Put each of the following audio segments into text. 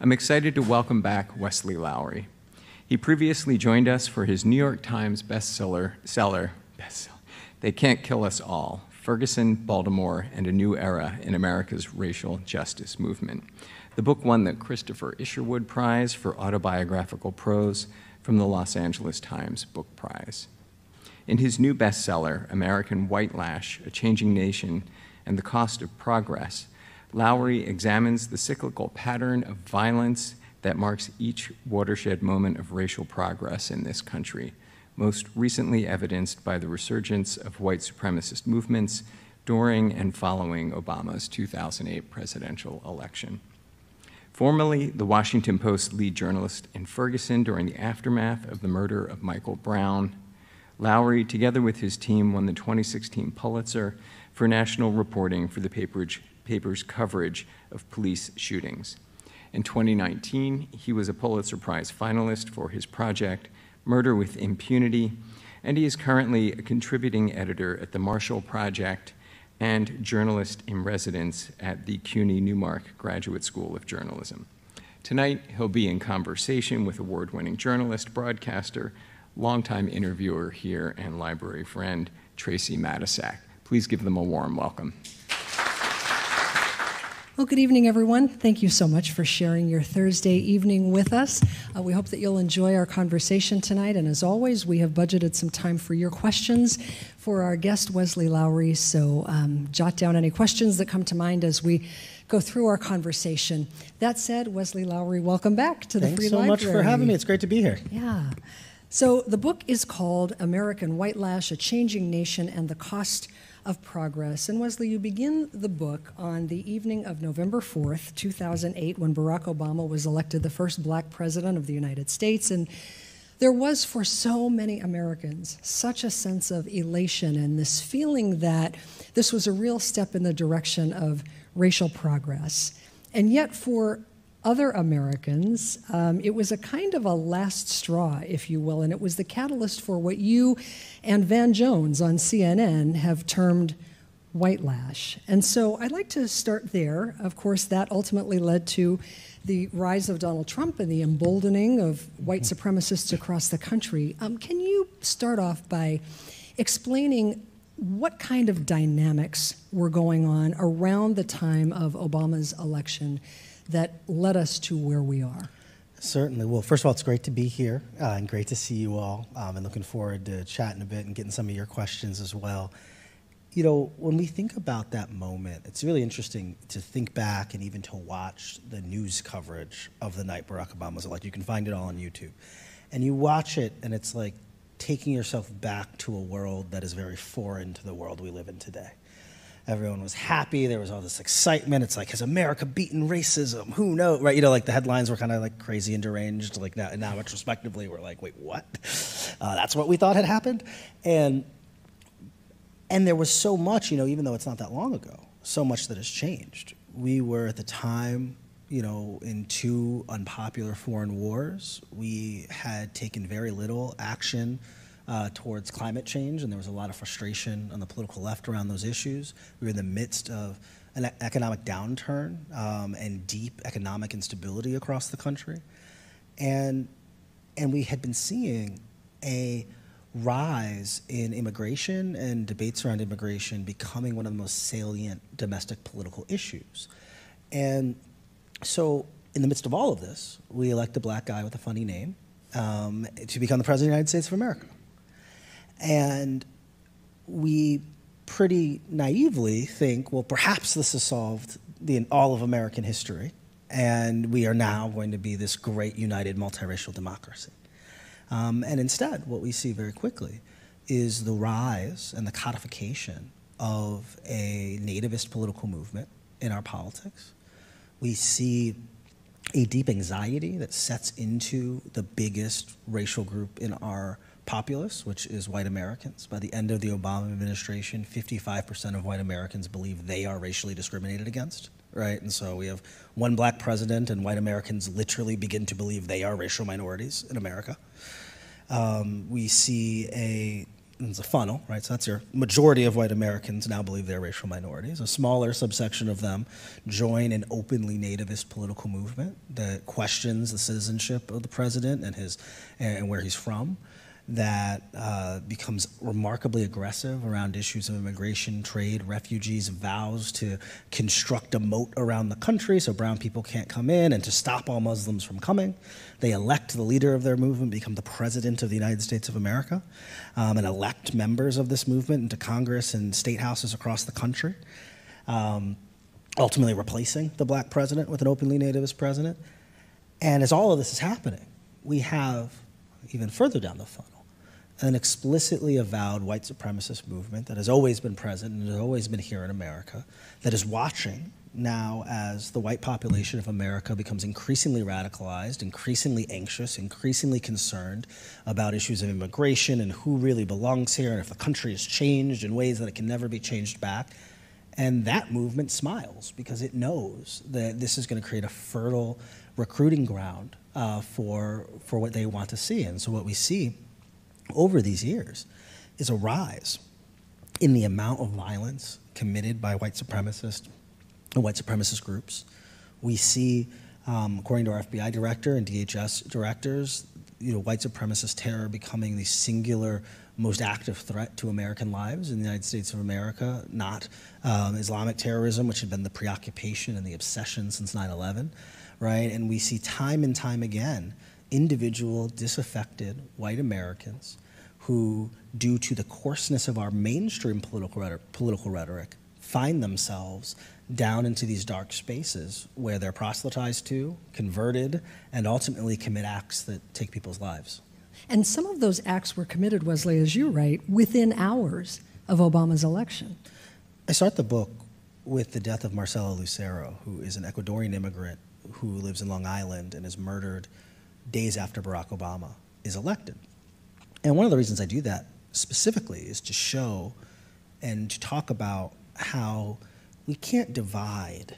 I'm excited to welcome back Wesley Lowery. He previously joined us for his New York Times bestseller, seller, bestseller, They Can't Kill Us All, Ferguson, Baltimore, and a New Era in America's Racial Justice Movement. The book won the Christopher Isherwood Prize for Autobiographical Prose from the Los Angeles Times Book Prize. In his new bestseller, American Whitelash A Changing Nation and the Cost of Progress, Lowery examines the cyclical pattern of violence that marks each watershed moment of racial progress in this country, most recently evidenced by the resurgence of white supremacist movements during and following Obama's 2008 presidential election. Formerly the Washington Post lead journalist in Ferguson during the aftermath of the murder of Michael Brown, Lowery, together with his team, won the 2016 Pulitzer for national reporting for the paper's, paper's coverage of police shootings. In 2019, he was a Pulitzer Prize finalist for his project, Murder with Impunity, and he is currently a contributing editor at the Marshall Project and journalist in residence at the CUNY Newmark Graduate School of Journalism. Tonight, he'll be in conversation with award winning journalist, broadcaster, longtime interviewer here, and library friend, Tracey Matisak. Please give them a warm welcome. Well, good evening, everyone. Thank you so much for sharing your Thursday evening with us. Uh, we hope that you'll enjoy our conversation tonight. And as always, we have budgeted some time for your questions for our guest, Wesley Lowery. So um, jot down any questions that come to mind as we go through our conversation. That said, Wesley Lowery, welcome back to the Thanks Free so Library. Thanks so much for having me. It's great to be here. Yeah. So the book is called American Whitelash A Changing Nation and the Cost of progress. And Wesley, you begin the book on the evening of November 4th, 2008, when Barack Obama was elected the first black president of the United States. And there was for so many Americans such a sense of elation and this feeling that this was a real step in the direction of racial progress. And yet, for other Americans, um, it was a kind of a last straw, if you will, and it was the catalyst for what you and Van Jones on CNN have termed white lash. And so I'd like to start there. Of course, that ultimately led to the rise of Donald Trump and the emboldening of white supremacists across the country. Um, can you start off by explaining what kind of dynamics were going on around the time of Obama's election? That led us to where we are. Certainly. Well, first of all, it's great to be here uh, and great to see you all, um, and looking forward to chatting a bit and getting some of your questions as well. You know, when we think about that moment, it's really interesting to think back and even to watch the news coverage of the night Barack Obama was elected. You can find it all on YouTube. And you watch it, and it's like taking yourself back to a world that is very foreign to the world we live in today. Everyone was happy. There was all this excitement. It's like, has America beaten racism? Who knows? Right? You know, like the headlines were kind of like crazy and deranged. Like now, now retrospectively, we're like, wait, what? Uh, that's what we thought had happened. And and there was so much, you know, even though it's not that long ago, so much that has changed. We were at the time, you know, in two unpopular foreign wars. We had taken very little action uh, towards climate change, and there was a lot of frustration on the political left around those issues. We were in the midst of an economic downturn um, and deep economic instability across the country, and and we had been seeing a rise in immigration and debates around immigration becoming one of the most salient domestic political issues, and so in the midst of all of this, we elect a black guy with a funny name um, to become the president of the United States of America. And we pretty naively think, well, perhaps this has solved the, all of American history, and we are now going to be this great united multiracial democracy. Um, and instead, what we see very quickly is the rise and the codification of a nativist political movement in our politics. We see a deep anxiety that sets into the biggest racial group in our populace, which is white Americans. By the end of the Obama administration, 55% of white Americans believe they are racially discriminated against, right? And so we have one black president, and white Americans literally begin to believe they are racial minorities in America. Um, we see a it's a funnel, right? So that's your majority of white Americans now believe they're racial minorities. A smaller subsection of them join an openly nativist political movement that questions the citizenship of the president and his and where he's from that uh, becomes remarkably aggressive around issues of immigration, trade, refugees, vows to construct a moat around the country so brown people can't come in and to stop all Muslims from coming. They elect the leader of their movement, become the president of the United States of America, um, and elect members of this movement into Congress and state houses across the country, um, ultimately replacing the black president with an openly nativist president. And as all of this is happening, we have even further down the funnel an explicitly avowed white supremacist movement that has always been present and has always been here in America, that is watching now as the white population of America becomes increasingly radicalized, increasingly anxious, increasingly concerned about issues of immigration and who really belongs here and if the country has changed in ways that it can never be changed back. And that movement smiles because it knows that this is going to create a fertile recruiting ground uh, for, for what they want to see. And so what we see over these years is a rise in the amount of violence committed by white supremacists and white supremacist groups. We see, um, according to our FBI director and DHS directors, you know, white supremacist terror becoming the singular most active threat to American lives in the United States of America, not um, Islamic terrorism, which had been the preoccupation and the obsession since 9 11, right? And we see time and time again individual, disaffected white Americans who, due to the coarseness of our mainstream political rhetoric, political rhetoric find themselves down into these dark spaces where they're proselytized to, converted, and ultimately commit acts that take people's lives. And some of those acts were committed, Wesley, as you write, within hours of Obama's election. I start the book with the death of Marcelo Lucero, who is an Ecuadorian immigrant who lives in Long Island and is murdered days after Barack Obama is elected. And one of the reasons I do that specifically is to show and to talk about how we can't divide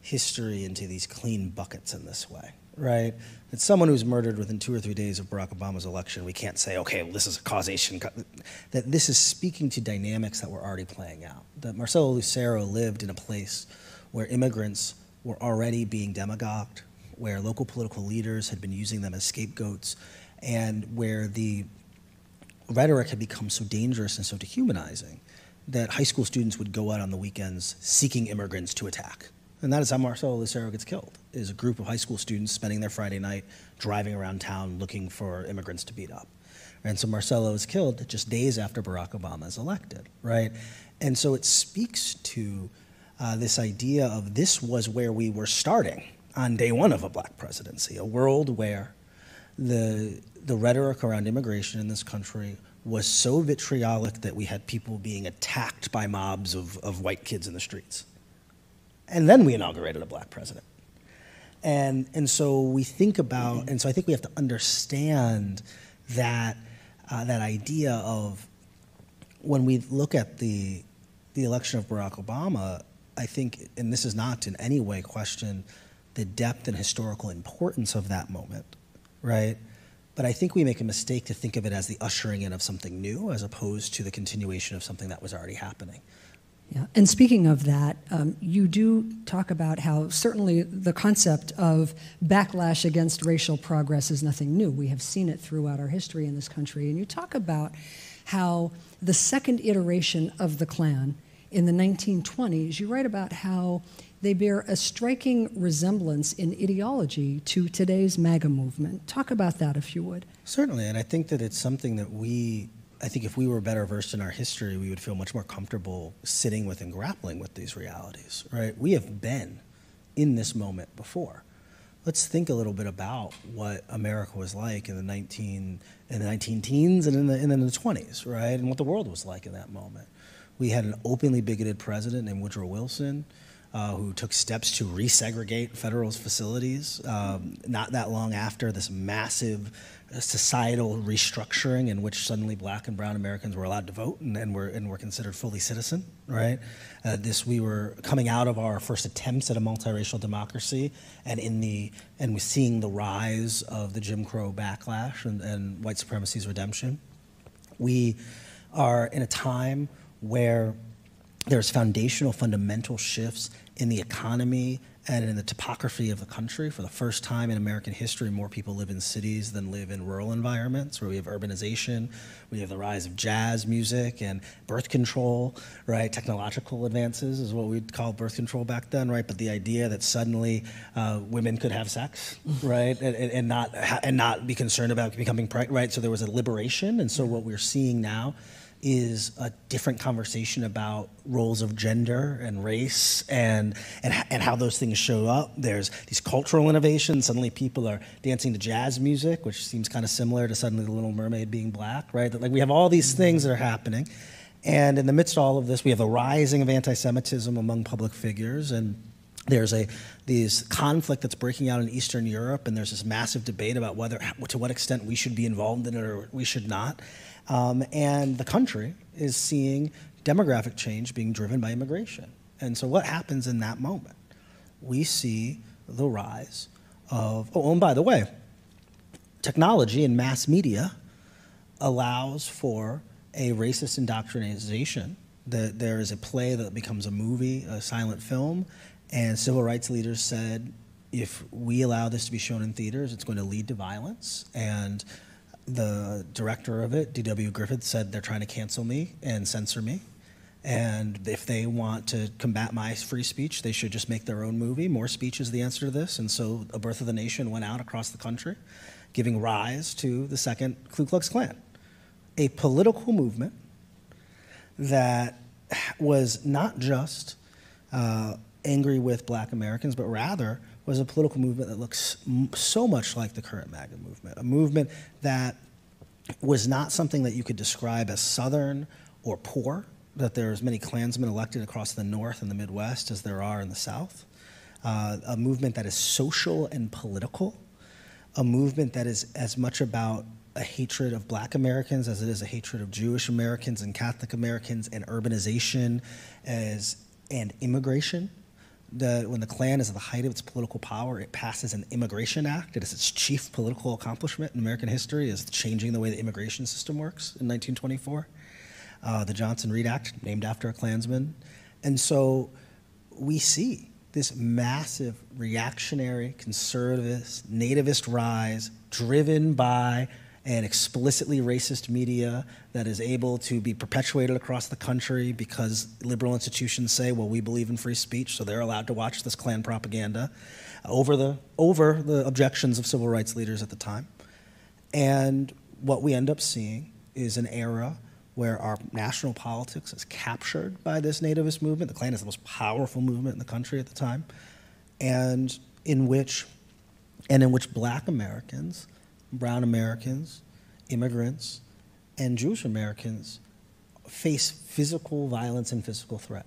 history into these clean buckets in this way, right? That someone who's murdered within two or three days of Barack Obama's election, we can't say, okay, well, this is a causation. That this is speaking to dynamics that were already playing out. That Marcelo Lucero lived in a place where immigrants were already being demagogued, where local political leaders had been using them as scapegoats, and where the rhetoric had become so dangerous and so dehumanizing that high school students would go out on the weekends seeking immigrants to attack. And that is how Marcelo Lucero gets killed, is a group of high school students spending their Friday night driving around town looking for immigrants to beat up. And so Marcelo is killed just days after Barack Obama is elected, right? And so it speaks to uh, this idea of this was where we were starting on day one of a black presidency, a world where the, the rhetoric around immigration in this country was so vitriolic that we had people being attacked by mobs of, of white kids in the streets. And then we inaugurated a black president. And, and so we think about, and so I think we have to understand that, uh, that idea of when we look at the, the election of Barack Obama, I think, and this is not in any way question the depth and historical importance of that moment, right? But I think we make a mistake to think of it as the ushering in of something new as opposed to the continuation of something that was already happening. Yeah, and speaking of that, um, you do talk about how certainly the concept of backlash against racial progress is nothing new. We have seen it throughout our history in this country. And you talk about how the second iteration of the Klan in the 1920s, you write about how they bear a striking resemblance in ideology to today's MAGA movement. Talk about that if you would. Certainly, and I think that it's something that we, I think if we were better versed in our history, we would feel much more comfortable sitting with and grappling with these realities, right? We have been in this moment before. Let's think a little bit about what America was like in the 19 in the 19 teens and in the, and in the 20s, right? And what the world was like in that moment. We had an openly bigoted president named Woodrow Wilson uh, who took steps to resegregate federal facilities um, not that long after this massive societal restructuring in which suddenly black and brown Americans were allowed to vote and, and, were, and were considered fully citizen, right? Uh, this, we were coming out of our first attempts at a multiracial democracy and in the, and we're seeing the rise of the Jim Crow backlash and, and white supremacy's redemption. We are in a time where there's foundational, fundamental shifts in the economy and in the topography of the country. For the first time in American history, more people live in cities than live in rural environments, where we have urbanization, we have the rise of jazz music and birth control, right? Technological advances is what we'd call birth control back then, right? But the idea that suddenly uh, women could have sex, right, and, and not and not be concerned about becoming pregnant, right? So there was a liberation, and so what we're seeing now is a different conversation about roles of gender and race and, and, and how those things show up. There's these cultural innovations. Suddenly people are dancing to jazz music, which seems kind of similar to suddenly The Little Mermaid being black, right? Like we have all these mm-hmm. things that are happening. And in the midst of all of this, we have a rising of anti-Semitism among public figures and there's a these conflict that's breaking out in Eastern Europe, and there's this massive debate about whether to what extent we should be involved in it or we should not. Um, and the country is seeing demographic change being driven by immigration. And so, what happens in that moment? We see the rise of, oh, and by the way, technology and mass media allows for a racist indoctrination. That there is a play that becomes a movie, a silent film, and civil rights leaders said, if we allow this to be shown in theaters, it's going to lead to violence. And the director of it, D.W. Griffith, said they're trying to cancel me and censor me. And if they want to combat my free speech, they should just make their own movie. More speech is the answer to this. And so A Birth of the Nation went out across the country, giving rise to the second Ku Klux Klan, a political movement that was not just uh, angry with black Americans, but rather was a political movement that looks so much like the current MAGA movement, a movement that was not something that you could describe as Southern or poor, that there are as many Klansmen elected across the North and the Midwest as there are in the South, uh, a movement that is social and political, a movement that is as much about a hatred of black Americans as it is a hatred of Jewish Americans and Catholic Americans and urbanization as, and immigration the, when the Klan is at the height of its political power, it passes an Immigration Act. It is its chief political accomplishment in American history, is changing the way the immigration system works in 1924. Uh, the Johnson Reed Act, named after a Klansman. And so we see this massive reactionary, conservative, nativist rise driven by and explicitly racist media that is able to be perpetuated across the country because liberal institutions say, well, we believe in free speech, so they're allowed to watch this Klan propaganda over the, over the objections of civil rights leaders at the time. And what we end up seeing is an era where our national politics is captured by this nativist movement. The Klan is the most powerful movement in the country at the time, and in which, and in which black Americans brown Americans, immigrants, and Jewish Americans face physical violence and physical threat.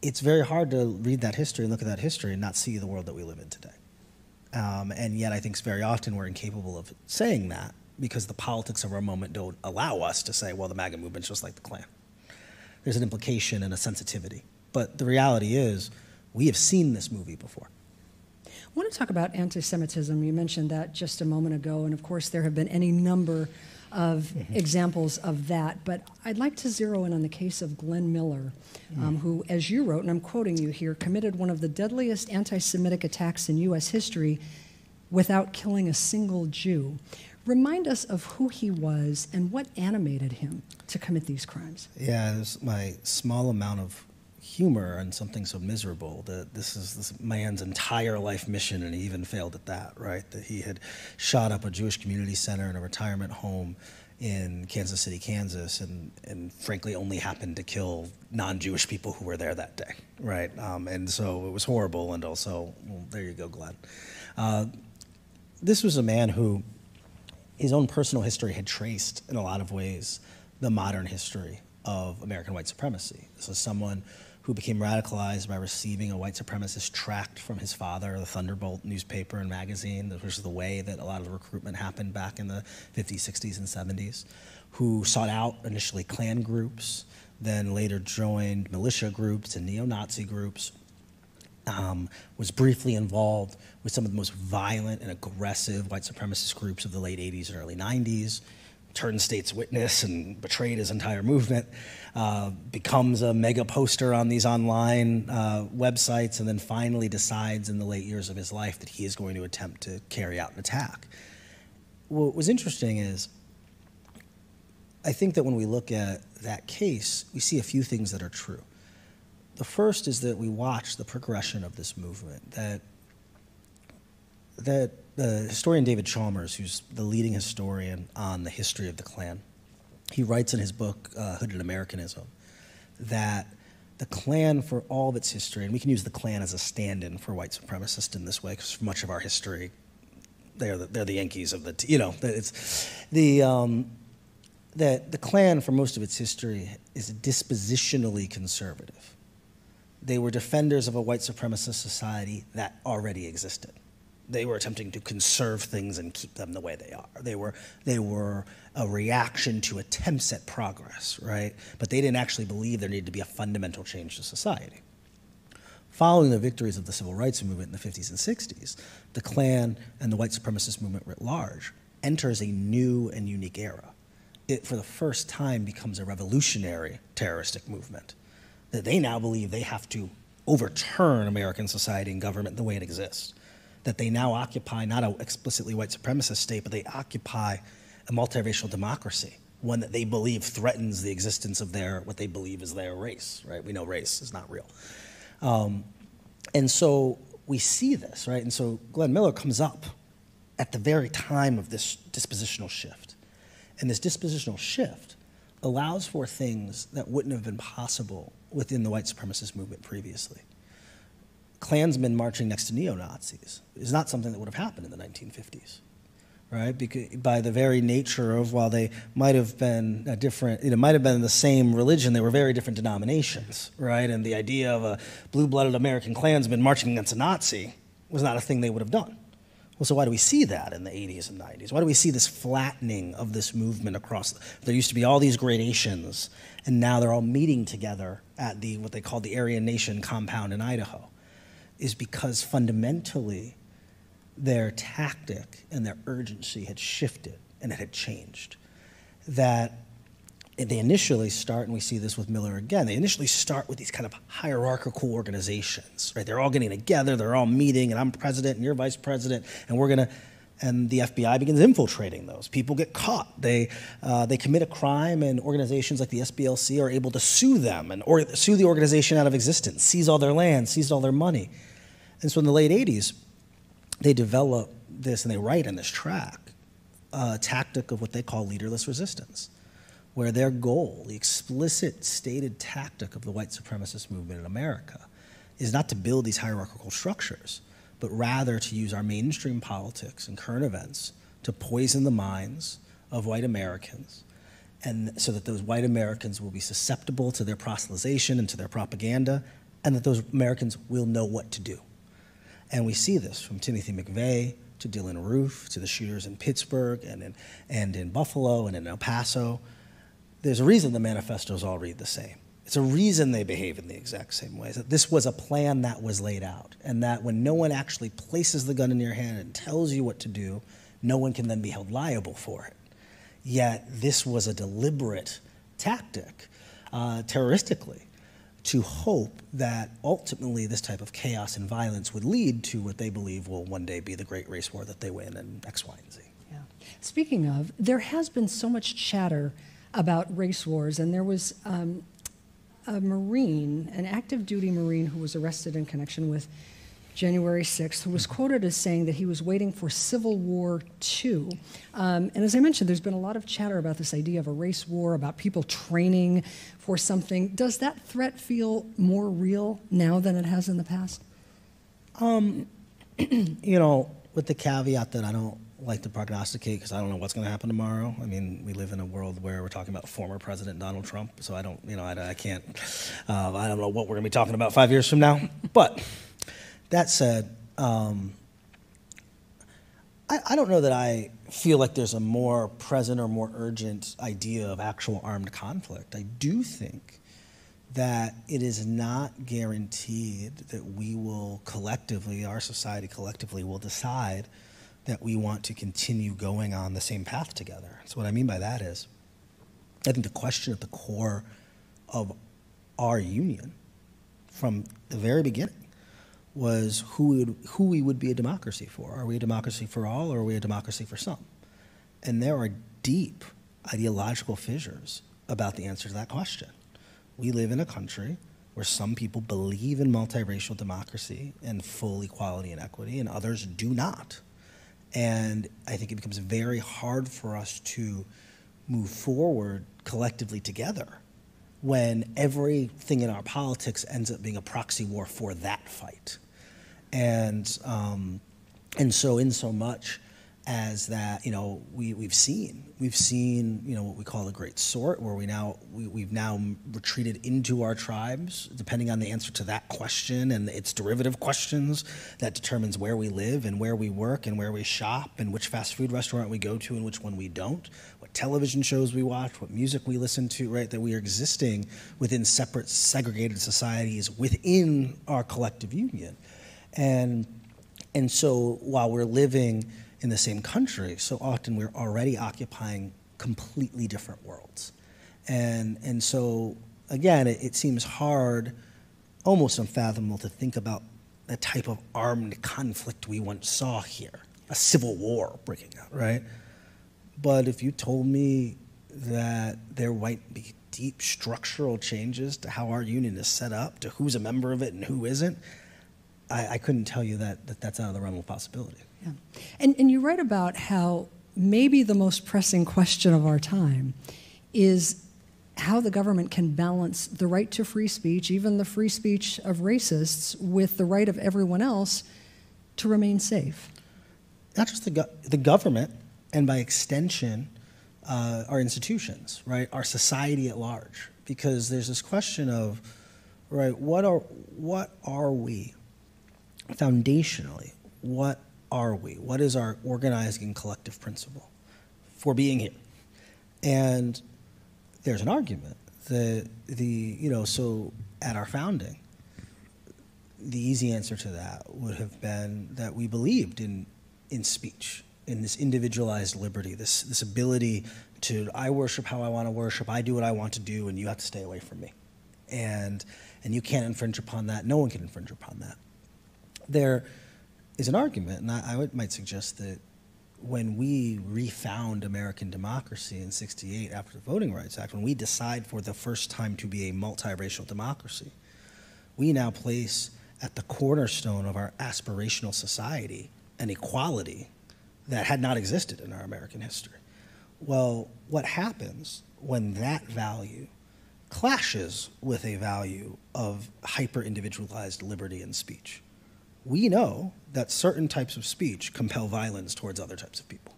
It's very hard to read that history and look at that history and not see the world that we live in today. Um, and yet, I think very often we're incapable of saying that because the politics of our moment don't allow us to say, well, the MAGA movement's just like the Klan. There's an implication and a sensitivity. But the reality is, we have seen this movie before. I want to talk about anti Semitism. You mentioned that just a moment ago, and of course, there have been any number of mm-hmm. examples of that. But I'd like to zero in on the case of Glenn Miller, mm. um, who, as you wrote, and I'm quoting you here, committed one of the deadliest anti Semitic attacks in U.S. history without killing a single Jew. Remind us of who he was and what animated him to commit these crimes. Yeah, my small amount of humor and something so miserable that this is this man's entire life mission and he even failed at that right? That he had shot up a jewish community center and a retirement home in kansas city kansas and, and frankly only happened to kill non-jewish people who were there that day right? Um, and so it was horrible and also well, there you go glenn. Uh, this was a man who his own personal history had traced in a lot of ways the modern history of american white supremacy. This is someone who became radicalized by receiving a white supremacist tract from his father, the Thunderbolt newspaper and magazine, which is the way that a lot of the recruitment happened back in the 50s, 60s, and 70s, who sought out initially Klan groups, then later joined militia groups and neo Nazi groups. Um, was briefly involved with some of the most violent and aggressive white supremacist groups of the late 80s and early 90s, turned state's witness and betrayed his entire movement, uh, becomes a mega poster on these online uh, websites, and then finally decides in the late years of his life that he is going to attempt to carry out an attack. What was interesting is I think that when we look at that case, we see a few things that are true. The first is that we watch the progression of this movement, that that the historian David Chalmers, who's the leading historian on the history of the Klan, he writes in his book, uh, Hooded Americanism, that the Klan, for all of its history, and we can use the Klan as a stand in for white supremacists in this way, because for much of our history, they're the, they're the Yankees of the, t- you know, it's the, um, that the Klan, for most of its history, is dispositionally conservative. They were defenders of a white supremacist society that already existed they were attempting to conserve things and keep them the way they are. They were, they were a reaction to attempts at progress, right? But they didn't actually believe there needed to be a fundamental change to society. Following the victories of the civil rights movement in the 50s and 60s, the Klan and the white supremacist movement writ large enters a new and unique era. It, for the first time, becomes a revolutionary terroristic movement. That they now believe they have to overturn American society and government the way it exists that they now occupy not an explicitly white supremacist state, but they occupy a multiracial democracy, one that they believe threatens the existence of their what they believe is their race. Right? We know race is not real, um, and so we see this right. And so Glenn Miller comes up at the very time of this dispositional shift, and this dispositional shift allows for things that wouldn't have been possible within the white supremacist movement previously. Klansmen marching next to neo Nazis is not something that would have happened in the 1950s, right? Because by the very nature of while they might have been a different, you know, might have been the same religion, they were very different denominations, right? And the idea of a blue-blooded American Klansman marching against a Nazi was not a thing they would have done. Well, so why do we see that in the 80s and 90s? Why do we see this flattening of this movement across? There used to be all these gradations, and now they're all meeting together at the what they call the Aryan Nation compound in Idaho is because fundamentally their tactic and their urgency had shifted and it had changed. That they initially start, and we see this with Miller again, they initially start with these kind of hierarchical organizations, right? They're all getting together, they're all meeting, and I'm president and you're vice president, and we're gonna, and the FBI begins infiltrating those. People get caught. They, uh, they commit a crime, and organizations like the SPLC are able to sue them and or, sue the organization out of existence, seize all their land, seize all their money. And so in the late 80s, they develop this and they write in this track a tactic of what they call leaderless resistance, where their goal, the explicit stated tactic of the white supremacist movement in America, is not to build these hierarchical structures, but rather to use our mainstream politics and current events to poison the minds of white Americans and so that those white Americans will be susceptible to their proselytization and to their propaganda, and that those Americans will know what to do. And we see this from Timothy McVeigh to Dylann Roof to the shooters in Pittsburgh and in, and in Buffalo and in El Paso. There's a reason the manifestos all read the same. It's a reason they behave in the exact same ways. That this was a plan that was laid out, and that when no one actually places the gun in your hand and tells you what to do, no one can then be held liable for it. Yet this was a deliberate tactic, uh, terroristically, to hope that ultimately this type of chaos and violence would lead to what they believe will one day be the great race war that they win in X, Y, and Z. Yeah. Speaking of, there has been so much chatter about race wars, and there was um, a Marine, an active duty Marine, who was arrested in connection with January 6th, who was quoted as saying that he was waiting for Civil War II. Um, and as I mentioned, there's been a lot of chatter about this idea of a race war, about people training for something. Does that threat feel more real now than it has in the past? Um, you know, with the caveat that I don't like to prognosticate because I don't know what's going to happen tomorrow. I mean, we live in a world where we're talking about former President Donald Trump, so I don't, you know, I, I can't, uh, I don't know what we're going to be talking about five years from now. But that said, um, I, I don't know that I feel like there's a more present or more urgent idea of actual armed conflict. I do think that it is not guaranteed that we will collectively, our society collectively, will decide that we want to continue going on the same path together. So, what I mean by that is, I think the question at the core of our union from the very beginning was who, would, who we would be a democracy for. Are we a democracy for all, or are we a democracy for some? And there are deep ideological fissures about the answer to that question. We live in a country where some people believe in multiracial democracy and full equality and equity, and others do not. And I think it becomes very hard for us to move forward collectively together when everything in our politics ends up being a proxy war for that fight. And, um, and so, in so much, as that you know we, we've seen. We've seen you know what we call the great sort where we now we, we've now retreated into our tribes depending on the answer to that question and its derivative questions that determines where we live and where we work and where we shop and which fast food restaurant we go to and which one we don't. What television shows we watch what music we listen to right that we are existing within separate segregated societies within our collective union. And and so while we're living in the same country, so often we're already occupying completely different worlds. And, and so, again, it, it seems hard, almost unfathomable, to think about the type of armed conflict we once saw here a civil war breaking out, right? But if you told me that there might be deep structural changes to how our union is set up, to who's a member of it and who isn't, I, I couldn't tell you that, that that's out of the realm of possibility. Yeah. And, and you write about how maybe the most pressing question of our time is how the government can balance the right to free speech, even the free speech of racists, with the right of everyone else to remain safe. Not just the, go- the government, and by extension, uh, our institutions, right? Our society at large. Because there's this question of, right, what are, what are we foundationally? What are we? What is our organizing and collective principle for being here? And there's an argument that the, you know, so at our founding, the easy answer to that would have been that we believed in, in speech, in this individualized liberty, this, this ability to, I worship how I want to worship, I do what I want to do, and you have to stay away from me. And, and you can't infringe upon that, no one can infringe upon that. There, is an argument, and I, I would, might suggest that when we refound American democracy in 68 after the Voting Rights Act, when we decide for the first time to be a multiracial democracy, we now place at the cornerstone of our aspirational society an equality that had not existed in our American history. Well, what happens when that value clashes with a value of hyper individualized liberty and speech? We know that certain types of speech compel violence towards other types of people.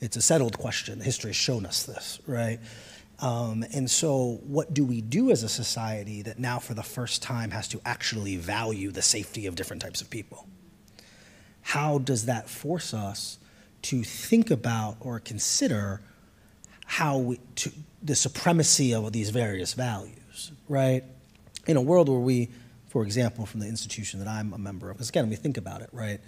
It's a settled question. History has shown us this, right? Um, and so, what do we do as a society that now, for the first time, has to actually value the safety of different types of people? How does that force us to think about or consider how we, to, the supremacy of these various values, right? In a world where we for example, from the institution that I'm a member of. Because again, we think about it, right,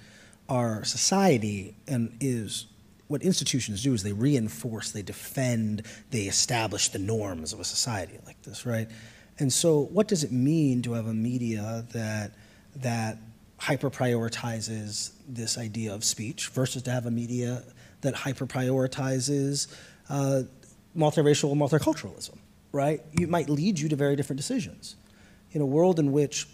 our society and is what institutions do is they reinforce, they defend, they establish the norms of a society like this, right? And so, what does it mean to have a media that that hyper prioritizes this idea of speech versus to have a media that hyper prioritizes uh, multiracial multiculturalism, right? It might lead you to very different decisions in a world in which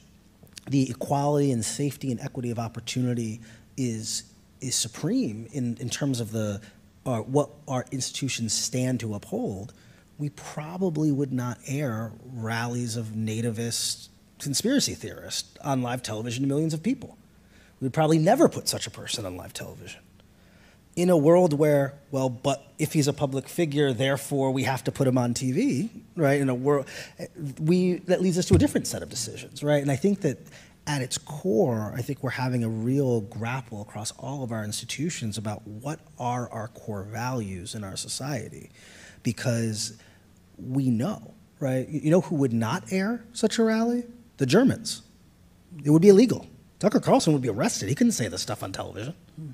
the equality and safety and equity of opportunity is is supreme in, in terms of the uh, what our institutions stand to uphold, we probably would not air rallies of nativist conspiracy theorists on live television to millions of people. We would probably never put such a person on live television in a world where, well, but if he's a public figure, therefore we have to put him on TV, right? In a world, we that leads us to a different set of decisions, right? And I think that at its core, I think we're having a real grapple across all of our institutions about what are our core values in our society, because we know, right? You know who would not air such a rally? The Germans. It would be illegal. Tucker Carlson would be arrested. He couldn't say this stuff on television hmm.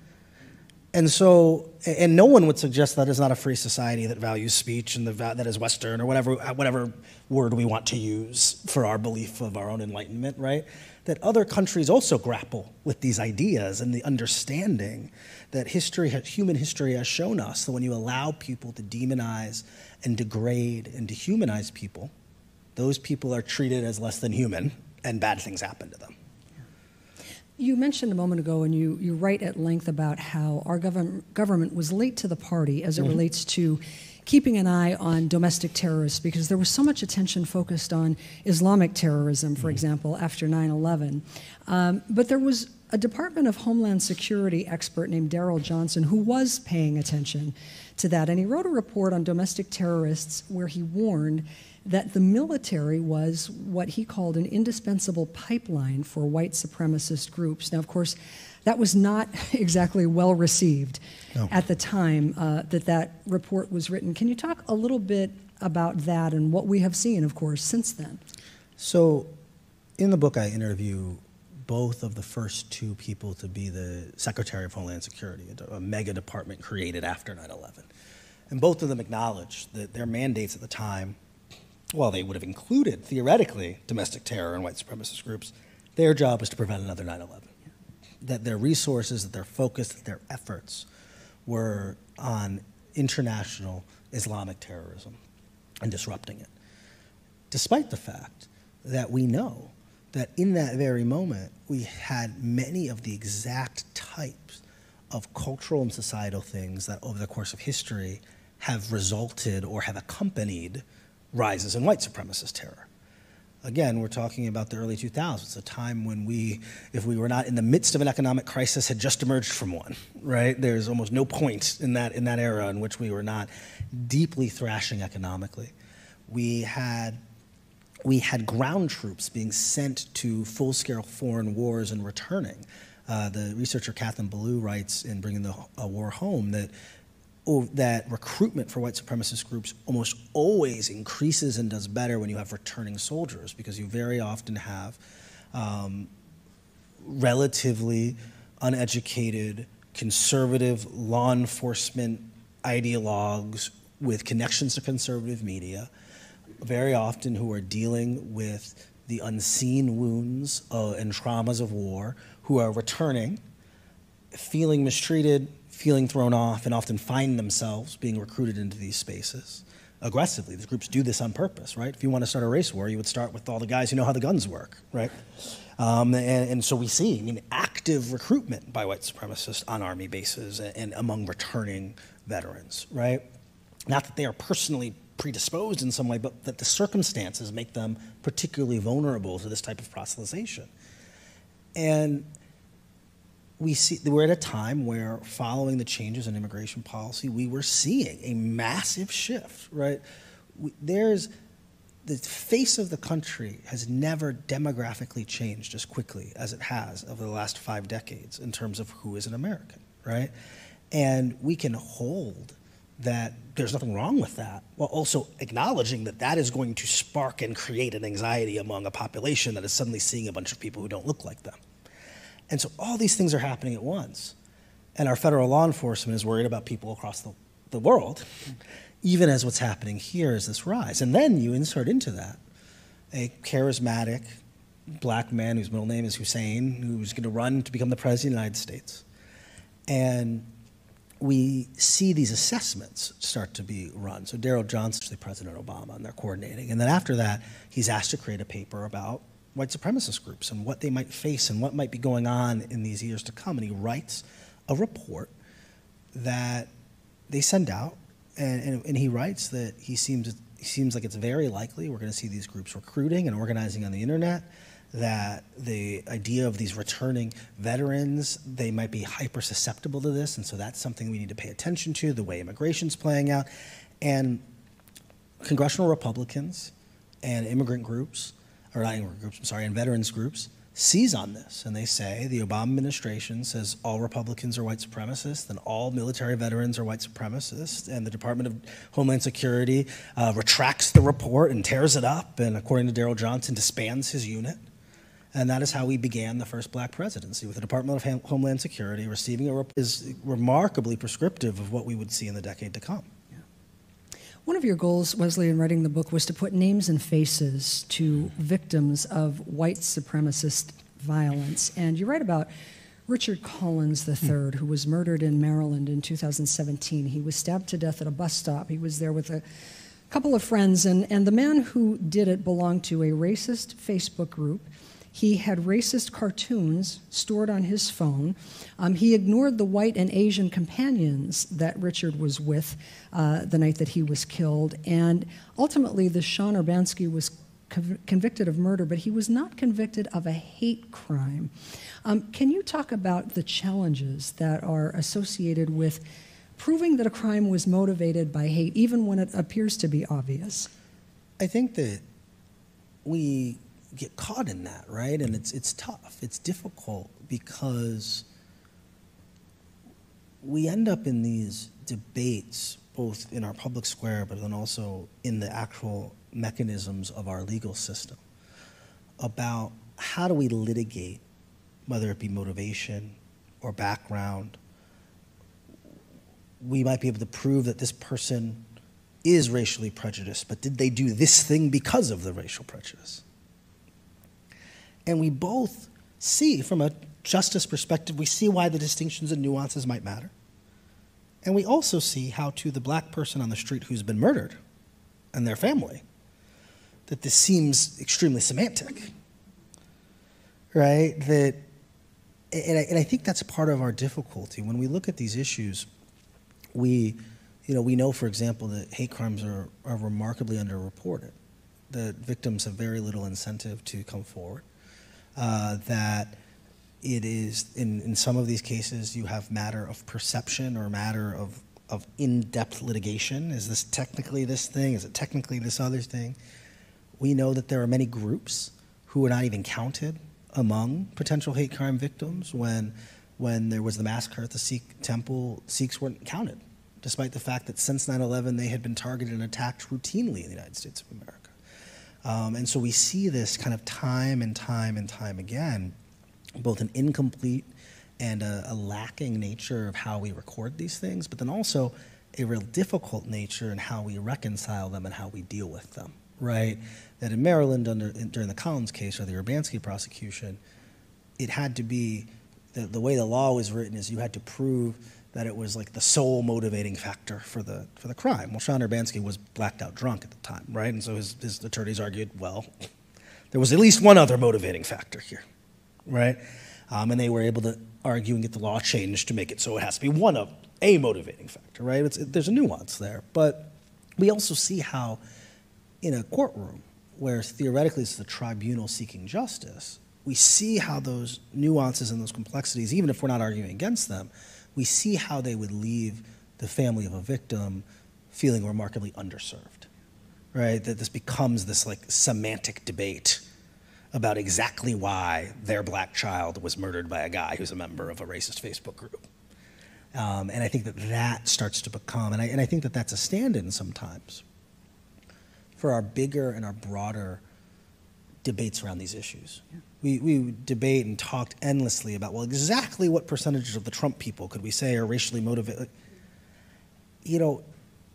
And so, and no one would suggest that is not a free society that values speech and the, that is Western or whatever, uh, whatever word we want to use for our belief of our own enlightenment, right? That other countries also grapple with these ideas and the understanding that history, human history has shown us that when you allow people to demonize and degrade and dehumanize people, those people are treated as less than human and bad things happen to them. You mentioned a moment ago, and you, you write at length about how our government, government was late to the party as it mm-hmm. relates to keeping an eye on domestic terrorists because there was so much attention focused on Islamic terrorism, for mm-hmm. example, after 9 11. Um, but there was a Department of Homeland Security expert named Daryl Johnson who was paying attention to that. And he wrote a report on domestic terrorists where he warned that the military was what he called an indispensable pipeline for white supremacist groups. Now, of course, that was not exactly well received no. at the time uh, that that report was written. Can you talk a little bit about that and what we have seen, of course, since then? So, in the book, I interview both of the first two people to be the Secretary of Homeland Security, a mega department created after 9 11. And both of them acknowledged that their mandates at the time, while they would have included, theoretically, domestic terror and white supremacist groups, their job was to prevent another 9 11 that their resources, that their focus, that their efforts were on international Islamic terrorism and disrupting it. Despite the fact that we know that in that very moment, we had many of the exact types of cultural and societal things that over the course of history have resulted or have accompanied rises in white supremacist terror. Again, we're talking about the early 2000s, a time when we, if we were not in the midst of an economic crisis, had just emerged from one, right? There's almost no point in that, in that era in which we were not deeply thrashing economically. We had, we had ground troops being sent to full scale foreign wars and returning. Uh, the researcher Kathleen Belew writes in Bringing the War Home that that recruitment for white supremacist groups almost always increases and does better when you have returning soldiers because you very often have um, relatively uneducated, conservative law enforcement ideologues with connections to conservative media, very often who are dealing with the unseen wounds uh, and traumas of war, who are returning, feeling mistreated, feeling thrown off and often find themselves being recruited into these spaces aggressively. These groups do this on purpose, right? If you want to start a race war, you would start with all the guys who know how the guns work, right? Um, and, and, so we see, I mean, active recruitment by white supremacists on army bases and, and among returning veterans, right? Not that they are personally predisposed in some way, but that the circumstances make them particularly vulnerable to this type of proselytization. And we see we're at a time where following the changes in immigration policy we were seeing a massive shift right? We, there's the face of the country has never demographically changed as quickly as it has over the last five decades in terms of who is an american right? And we can hold that there's nothing wrong with that while also acknowledging that that is going to spark and create an anxiety among a population that is suddenly seeing a bunch of people who don't look like them and so all these things are happening at once. And our federal law enforcement is worried about people across the, the world, even as what's happening here is this rise. And then you insert into that a charismatic black man whose middle name is Hussein, who's going to run to become the president of the United States. And we see these assessments start to be run. So Daryl Johnson, the President Obama, and they're coordinating. And then after that, he's asked to create a paper about white supremacist groups and what they might face and what might be going on in these years to come. And he writes a report that they send out, and, and, and he writes that he seems, he seems like it's very likely we're going to see these groups recruiting and organizing on the internet. That the idea of these returning veterans, they might be hyper susceptible to this, and so that's something we need to pay attention to. The way immigration's playing out, and congressional Republicans and immigrant groups or not groups, I'm sorry, and veterans groups seize on this. And they say the Obama administration says all Republicans are white supremacists and all military veterans are white supremacists. And the Department of Homeland Security uh, retracts the report and tears it up. And according to Daryl Johnson disbands his unit. And that is how we began the first black presidency with the Department of Homeland Security receiving a rep- is remarkably prescriptive of what we would see in the decade to come. One of your goals, Wesley, in writing the book was to put names and faces to victims of white supremacist violence. And you write about Richard Collins hmm. III, who was murdered in Maryland in 2017. He was stabbed to death at a bus stop. He was there with a couple of friends, and, and the man who did it belonged to a racist Facebook group. He had racist cartoons stored on his phone. Um, he ignored the white and Asian companions that Richard was with uh, the night that he was killed. And ultimately, the Sean Urbanski was conv- convicted of murder, but he was not convicted of a hate crime. Um, can you talk about the challenges that are associated with proving that a crime was motivated by hate, even when it appears to be obvious? I think that we get caught in that, right? And it's it's tough. It's difficult because we end up in these debates, both in our public square, but then also in the actual mechanisms of our legal system, about how do we litigate, whether it be motivation or background. We might be able to prove that this person is racially prejudiced, but did they do this thing because of the racial prejudice? And we both see, from a justice perspective, we see why the distinctions and nuances might matter. And we also see how, to the black person on the street who's been murdered and their family, that this seems extremely semantic. Right? That, and I, and I think that's part of our difficulty. When we look at these issues, we, you know, we know, for example, that hate crimes are, are remarkably underreported. That victims have very little incentive to come forward uh, that it is in, in some of these cases you have matter of perception or matter of, of in-depth litigation. Is this technically this thing? Is it technically this other thing? We know that there are many groups who are not even counted among potential hate crime victims when when there was the massacre at the sikh temple. Sikhs weren't counted despite the fact that since 9-11 they had been targeted and attacked routinely in the united states of america um, and so we see this kind of time and time and time again, both an incomplete and a, a, lacking nature of how we record these things, but then also a real difficult nature in how we reconcile them and how we deal with them, right? That in Maryland, under, in, during the Collins case or the Urbanski prosecution, it had to be the, the way the law was written is you had to prove that it was like the sole motivating factor for the for the crime. Well, Sean Urbanski was blacked out drunk at the time, right? And so his, his attorneys argued, well, there was at least one other motivating factor here, right? Um, and they were able to argue and get the law changed to make it so it has to be one of a motivating factor, right? It's, there's a nuance there, but we also see how in a courtroom where theoretically it's the tribunal seeking justice, we see how those nuances and those complexities, even if we're not arguing against them, we see how they would leave the family of a victim feeling remarkably underserved, right? That this becomes this like semantic debate about exactly why their black child was murdered by a guy who's a member of a racist Facebook group. Um, and I think that that starts to become, and I, and I think that that's a stand in sometimes for our bigger and our broader debates around these issues. Yeah. We, we debate and talked endlessly about, well, exactly what percentages of the Trump people could we say are racially motivated? You know,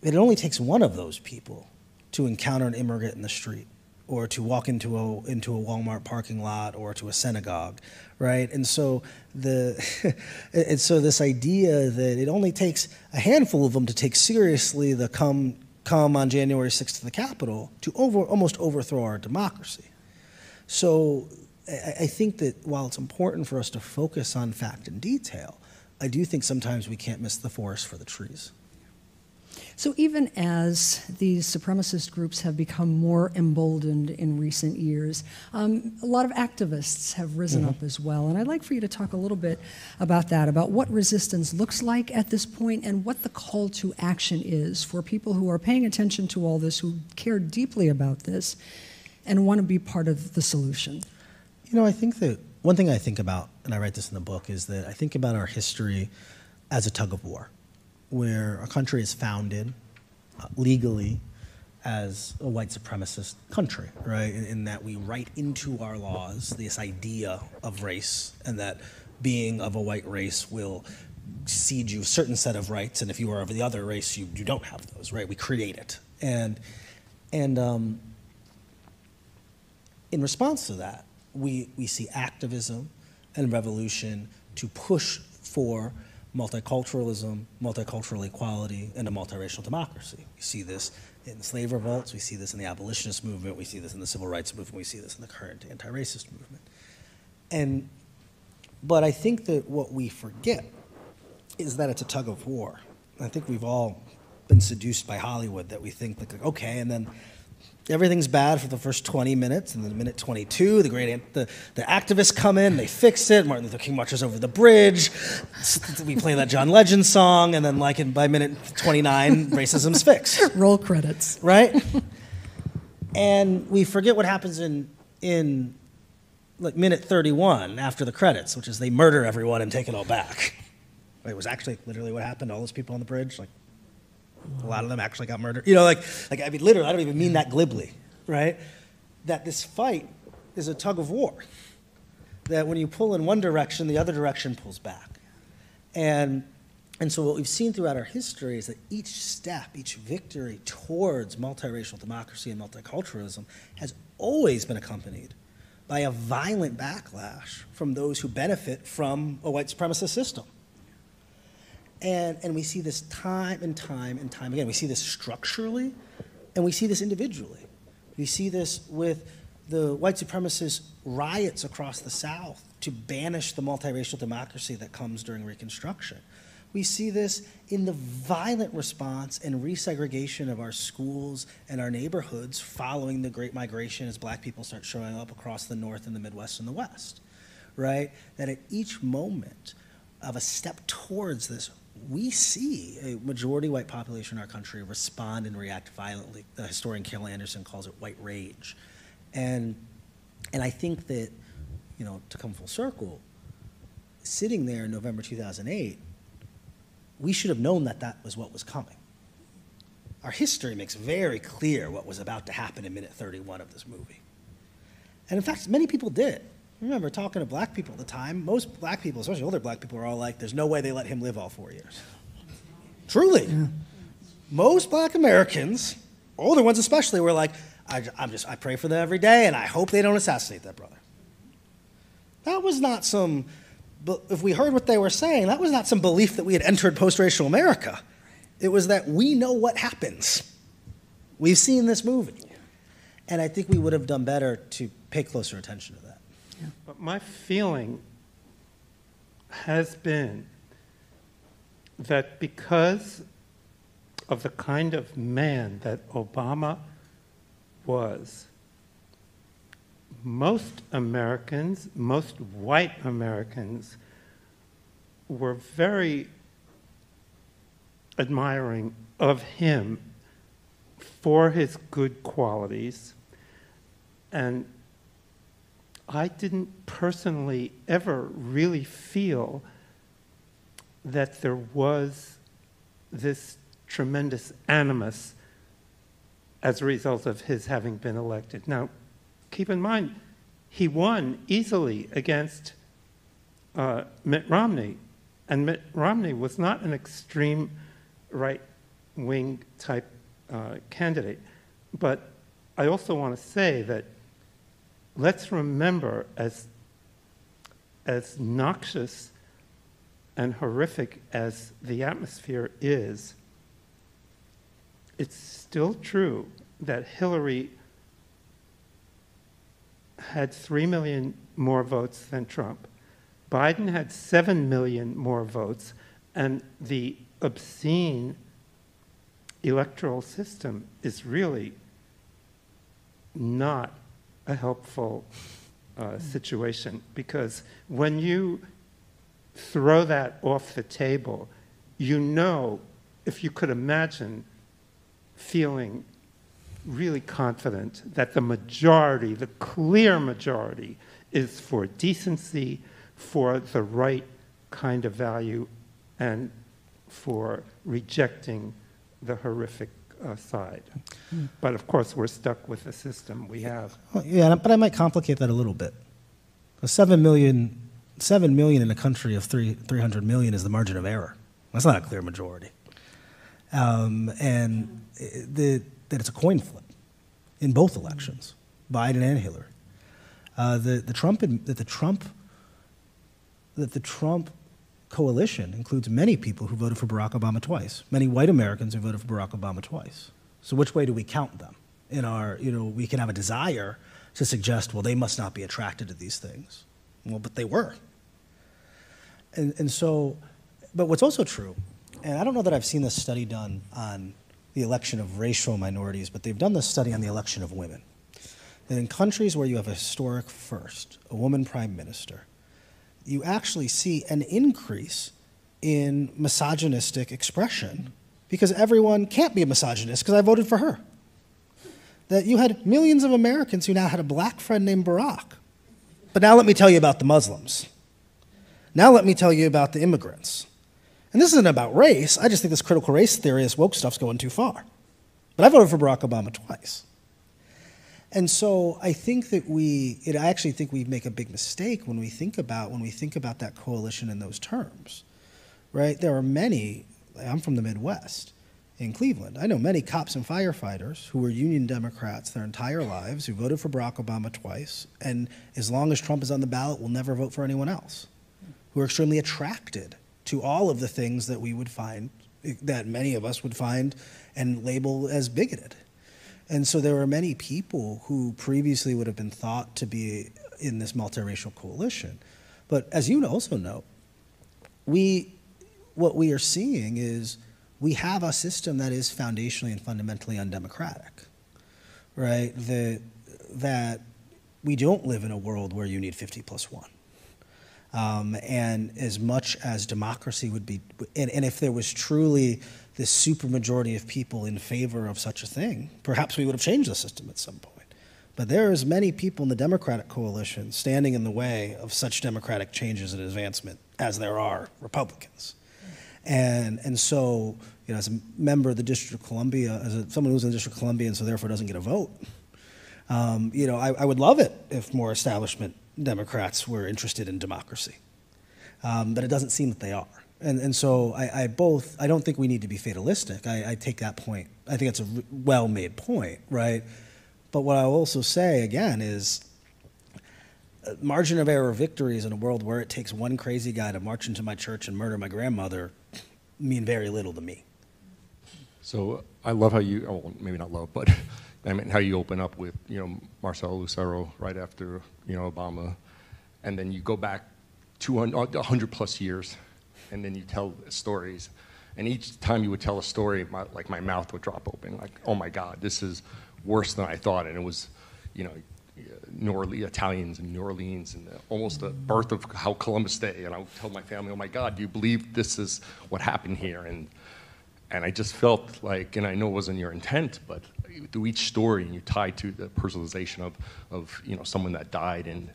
it only takes one of those people to encounter an immigrant in the street or to walk into a, into a Walmart parking lot or to a synagogue, right? And so, the, and so this idea that it only takes a handful of them to take seriously the come, come on January 6th to the Capitol to over, almost overthrow our democracy. So I think that while it's important for us to focus on fact and detail, I do think sometimes we can't miss the forest for the trees. So, even as these supremacist groups have become more emboldened in recent years, um, a lot of activists have risen mm-hmm. up as well. And I'd like for you to talk a little bit about that, about what resistance looks like at this point and what the call to action is for people who are paying attention to all this, who care deeply about this, and want to be part of the solution. You know, I think that one thing I think about, and I write this in the book, is that I think about our history as a tug of war, where a country is founded uh, legally as a white supremacist country, right? In, in, that we write into our laws this idea of race, and that being of a white race will cede you a certain set of rights, and if you are of the other race, you, you don't have those, right? We create it. And, and um, in response to that, we, we see activism and revolution to push for multiculturalism, multicultural equality, and a multiracial democracy. We see this in slave revolts, we see this in the abolitionist movement, we see this in the civil rights movement, we see this in the current anti-racist movement. And, but I think that what we forget is that it's a tug of war. I think we've all been seduced by Hollywood that we think like, okay, and then everything's bad for the first 20 minutes, and then minute 22, the great the, the activists come in, they fix it. Martin Luther King marches over the bridge. We play that John Legend song, and then like in, by minute 29, racism's fixed. Roll credits, right? and we forget what happens in in like minute 31 after the credits, which is they murder everyone and take it all back. It was actually literally what happened to all those people on the bridge. Like a lot of them actually got murdered. You know, like, like I mean, literally, I don't even mean that glibly, right? That this fight is a tug of war. That when you pull in one direction, the other direction pulls back. And, and so what we've seen throughout our history is that each step, each victory towards multiracial democracy and multiculturalism has always been accompanied by a violent backlash from those who benefit from a white supremacist system. And, and we see this time and time and time again. We see this structurally, and we see this individually. We see this with the white supremacist riots across the South to banish the multiracial democracy that comes during Reconstruction. We see this in the violent response and resegregation of our schools and our neighborhoods following the Great Migration as black people start showing up across the North and the Midwest and the West, right? That at each moment of a step towards this we see a majority white population in our country respond and react violently. The historian Carol Anderson calls it white rage. And, and I think that, you know, to come full circle, sitting there in November 2008, we should have known that that was what was coming. Our history makes very clear what was about to happen in minute 31 of this movie. And in fact, many people did. I remember talking to black people at the time. Most black people, especially older black people, were all like, there's no way they let him live all four years. Truly. Yeah. Most black Americans, older ones especially, were like, I, am just, I pray for them every day and I hope they don't assassinate that brother. That was not some, if we heard what they were saying, that was not some belief that we had entered post racial America. It was that we know what happens. We've seen this movie. And I think we would have done better to pay closer attention to that. Yeah. But my feeling has been that because of the kind of man that Obama was, most Americans, most white Americans, were very admiring of him for his good qualities and I didn't personally ever really feel that there was this tremendous animus as a result of his having been elected. Now, keep in mind, he won easily against uh, Mitt Romney, and Mitt Romney was not an extreme right wing type uh, candidate. But I also want to say that let's remember as, as noxious and horrific as the atmosphere is, it's still true that Hillary had 3 million more votes than Trump. Biden had 7 million more votes, and the obscene electoral system is really not a helpful uh, situation because when you throw that off the table, you know, if you could imagine feeling really confident that the majority, the clear majority, is for decency, for the right kind of value, and for rejecting the horrific uh, side. But of course, we're stuck with the system we have. Well, yeah, but I might complicate that a little bit. A seven million, seven million in a country of three, 300 million is the margin of error. That's not a clear majority. Um, and the, that it's a coin flip in both elections, Biden and Hillary. Uh, the, the Trump, that the Trump, that the Trump coalition includes many people who voted for Barack Obama twice, many white Americans who voted for Barack Obama twice. So which way do we count them? In our, you know, we can have a desire to suggest, well, they must not be attracted to these things. Well, but they were. And, and so, but what's also true, and I don't know that I've seen this study done on the election of racial minorities, but they've done this study on the election of women. That in countries where you have a historic first, a woman prime minister, you actually see an increase in misogynistic expression because everyone can't be a misogynist because I voted for her. That you had millions of Americans who now had a black friend named Barack. But now let me tell you about the Muslims. Now let me tell you about the immigrants. And this isn't about race. I just think this critical race theory, this woke stuff's going too far. But I voted for Barack Obama twice. And so I think that we, it, I actually think we make a big mistake when we think about when we think about that coalition in those terms, right? There are many. I'm from the Midwest, in Cleveland. I know many cops and firefighters who were Union Democrats their entire lives, who voted for Barack Obama twice, and as long as Trump is on the ballot, will never vote for anyone else. Who are extremely attracted to all of the things that we would find, that many of us would find and label as bigoted. And so there are many people who previously would have been thought to be in this multiracial coalition. But as you also know, we, what we are seeing is we have a system that is foundationally and fundamentally undemocratic, right? That, that we don't live in a world where you need 50 plus one. Um, and as much as democracy would be, and, and if there was truly this supermajority of people in favor of such a thing, perhaps we would have changed the system at some point. But there is many people in the Democratic coalition standing in the way of such democratic changes and advancement as there are Republicans. And, and so, you know, as a member of the District of Columbia, as a, someone who's in the District of Columbia and so therefore doesn't get a vote, um, you know, I, I would love it if more establishment Democrats were interested in democracy. Um, but it doesn't seem that they are. And, and so I, I both, I don't think we need to be fatalistic. I, I take that point. I think it's a well made point, right? But what I'll also say again is uh, margin of error victories in a world where it takes one crazy guy to march into my church and murder my grandmother mean very little to me. So I love how you, oh, maybe not love, but I mean how you open up with you know Marcelo Lucero right after you know Obama, and then you go back 200, 100 plus years, and then you tell stories, and each time you would tell a story, my, like my mouth would drop open, like oh my God, this is worse than I thought, and it was, you know. New Orleans, Italians in New Orleans, and almost the birth of how Columbus Day. And I would tell my family, "Oh my God, do you believe this is what happened here?" And and I just felt like, and I know it wasn't your intent, but through each story, and you tie to the personalization of, of you know, someone that died, and,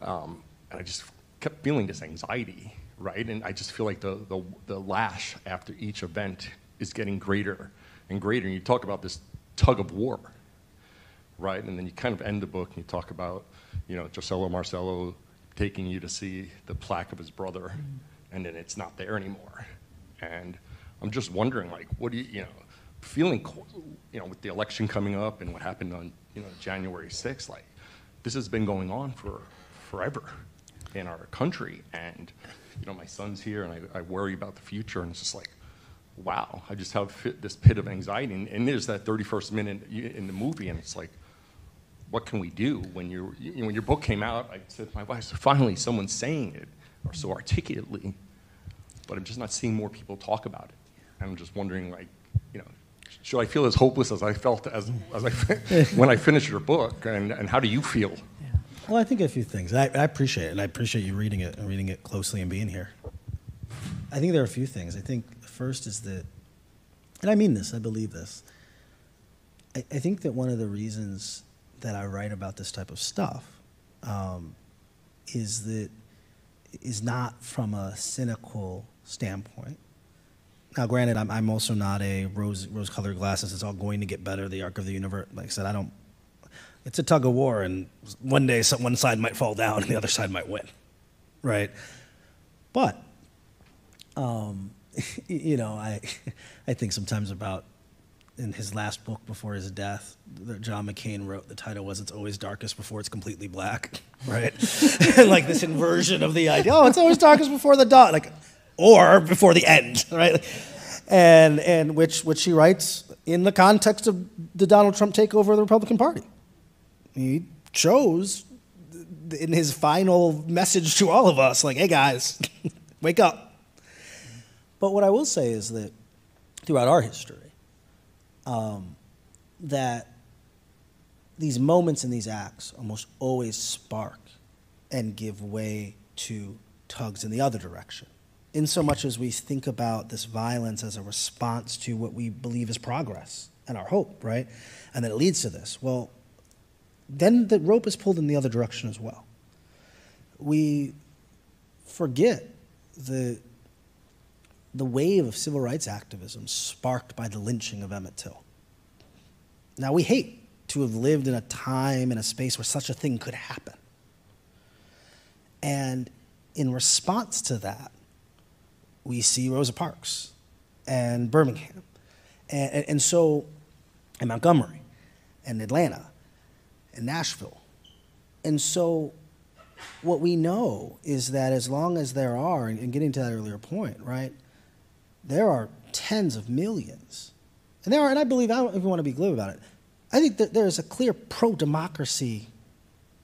um, and I just kept feeling this anxiety, right? And I just feel like the, the, the lash after each event is getting greater and greater. And you talk about this tug of war, right? And then you kind of end the book and you talk about, you know, Joselo Marcello taking you to see the plaque of his brother, mm-hmm. and then it's not there anymore. And I'm just wondering, like, what do you, you know, feeling, you know, with the election coming up and what happened on, you know, January 6th, like, this has been going on for forever in our country. And, you know, my son's here and I, I worry about the future and it's just like, wow, I just have this pit of anxiety. And, and there's that 31st minute in the movie and it's like, what can we do when you know, when your book came out? I said to my wife, finally someone's saying it, or so articulately, but I'm just not seeing more people talk about it. And I'm just wondering, like, you know, should I feel as hopeless as I felt as, as I when I finished your book, and, and how do you feel? Well, I think a few things. I, I appreciate it, and I appreciate you reading it and reading it closely and being here. I think there are a few things. I think first is that, and I mean this, I believe this. I, I think that one of the reasons that I write about this type of stuff um, is that is not from a cynical standpoint. Now, granted, I'm, I'm also not a rose rose colored glasses. It's all going to get better. The arc of the universe. Like I said, I don't. It's a tug of war, and one day some, one side might fall down and the other side might win, right? But, um, you know, I I think sometimes about in his last book before his death that John McCain wrote. The title was "It's Always Darkest Before It's Completely Black," right? like this inversion of the idea. Oh, it's always darkest before the dawn. Like or before the end, right? And, and which, which she writes in the context of the Donald Trump takeover of the Republican Party. He chose in his final message to all of us, like, hey guys, wake up. But what I will say is that throughout our history, um, that these moments and these acts almost always spark and give way to tugs in the other direction in so much as we think about this violence as a response to what we believe is progress and our hope, right? And that it leads to this. Well, then the rope is pulled in the other direction as well. We forget the, the wave of civil rights activism sparked by the lynching of Emmett Till. Now, we hate to have lived in a time and a space where such a thing could happen. And in response to that, we see Rosa Parks and Birmingham. And, and, so, and Montgomery and Atlanta and Nashville. And so, what we know is that as long as there are, and getting to that earlier point, right, there are tens of millions. And there are, and I believe, I don't even want to be glib about it, I think that there is a clear pro democracy,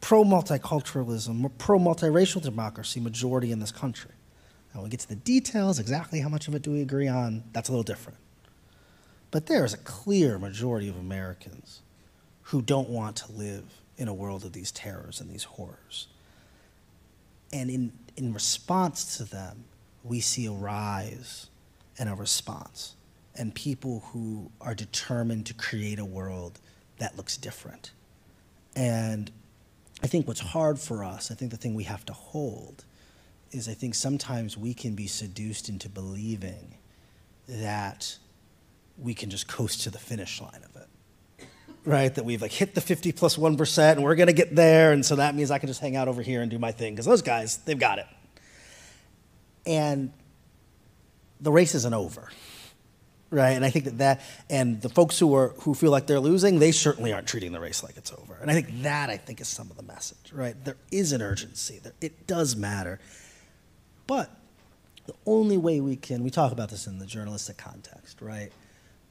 pro multiculturalism, pro multiracial democracy majority in this country. When we get to the details, exactly how much of it do we agree on, that's a little different. But there is a clear majority of Americans who don't want to live in a world of these terrors and these horrors. And in, in response to them, we see a rise and a response, and people who are determined to create a world that looks different. And I think what's hard for us, I think the thing we have to hold, is I think sometimes we can be seduced into believing that we can just coast to the finish line of it. Right? That we've like hit the 50 plus 1 and we're going to get there. And so that means I can just hang out over here and do my thing because those guys, they've got it. And the race isn't over. Right? And I think that that, and the folks who are, who feel like they're losing, they certainly aren't treating the race like it's over. And I think that, I think, is some of the message, right? There is an urgency. There, it does matter. But the only way we can, we talk about this in the journalistic context, right?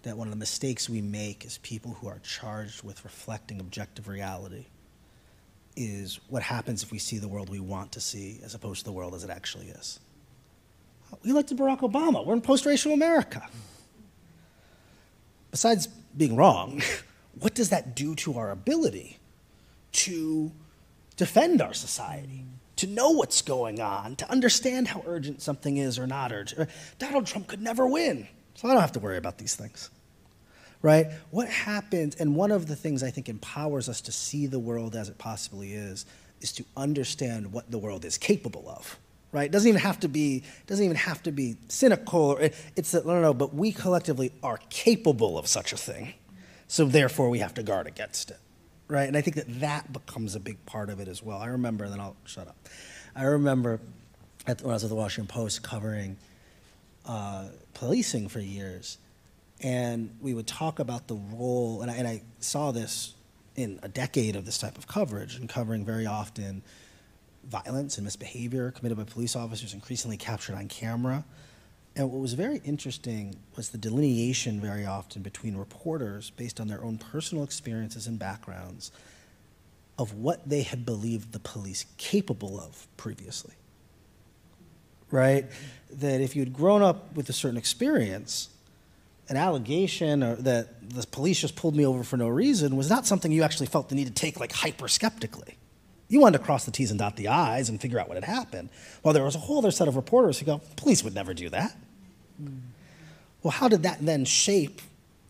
That one of the mistakes we make as people who are charged with reflecting objective reality is what happens if we see the world we want to see as opposed to the world as it actually is. We elected Barack Obama. We're in post racial America. Besides being wrong, what does that do to our ability to defend our society? to know what's going on, to understand how urgent something is or not urgent. Donald Trump could never win, so I don't have to worry about these things. Right? What happens, and one of the things I think empowers us to see the world as it possibly is, is to understand what the world is capable of. Right? It doesn't even have to be, doesn't even have to be cynical or it's that, no, no, no, but we collectively are capable of such a thing. So therefore we have to guard against it right? And I think that that becomes a big part of it as well. I remember, and then I'll shut up. I remember at, when I was at the Washington Post covering uh, policing for years, and we would talk about the role, and I, and I saw this in a decade of this type of coverage, and covering very often violence and misbehavior committed by police officers, increasingly captured on camera. And what was very interesting was the delineation very often between reporters based on their own personal experiences and backgrounds of what they had believed the police capable of previously. Right? That if you'd grown up with a certain experience, an allegation or that the police just pulled me over for no reason was not something you actually felt the need to take like hyper skeptically. You wanted to cross the T's and dot the I's and figure out what had happened. While there was a whole other set of reporters who go, police would never do that. Hmm. Well, how did that then shape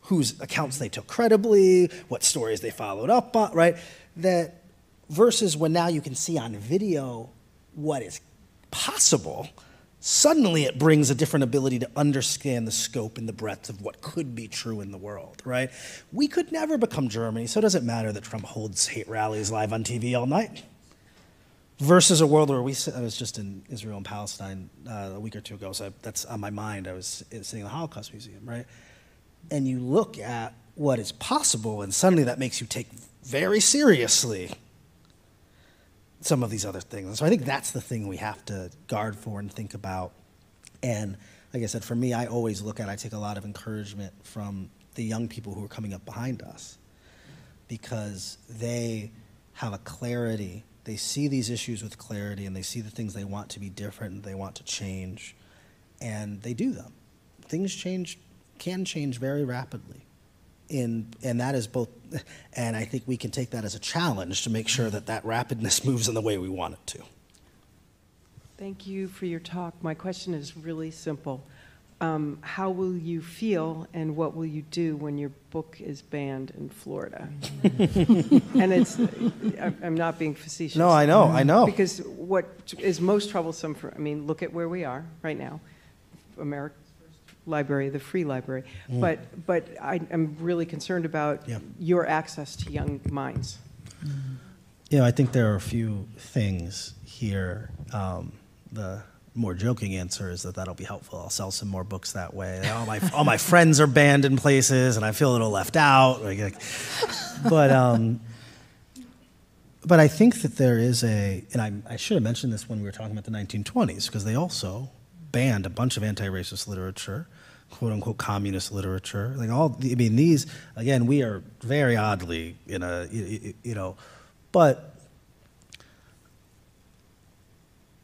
whose accounts they took credibly, what stories they followed up on, right? That versus when now you can see on video what is possible, suddenly it brings a different ability to understand the scope and the breadth of what could be true in the world, right? We could never become Germany, so it doesn't matter that Trump holds hate rallies live on TV all night. Versus a world where we, I was just in Israel and Palestine uh, a week or two ago, so that's on my mind. I was sitting in the Holocaust Museum, right? And you look at what is possible, and suddenly that makes you take very seriously some of these other things. And so I think that's the thing we have to guard for and think about. And like I said, for me, I always look at, I take a lot of encouragement from the young people who are coming up behind us because they have a clarity. They see these issues with clarity and they see the things they want to be different and they want to change. And they do them. Things change, can change very rapidly in, and that is both, and I think we can take that as a challenge to make sure that that rapidness moves in the way we want it to. Thank you for your talk. My question is really simple. Um, how will you feel and what will you do when your book is banned in Florida? and it's, I'm not being facetious. No, I know, I know. Because what is most troublesome for, I mean, look at where we are right now. America, library, the free library. Mm. But, but I, am really concerned about Yeah. your access to young minds. You know, I think there are a few things here. Um, the more joking answer is that that'll be helpful. I'll sell some more books that way. All my all my friends are banned in places, and I feel a little left out. Like, like- but um, but I think that there is a, and I, I should have mentioned this when we were talking about the 1920s, because they also banned a bunch of anti-racist literature, quote unquote communist literature. Like all, I mean, these again, we are very oddly in a, you, know, but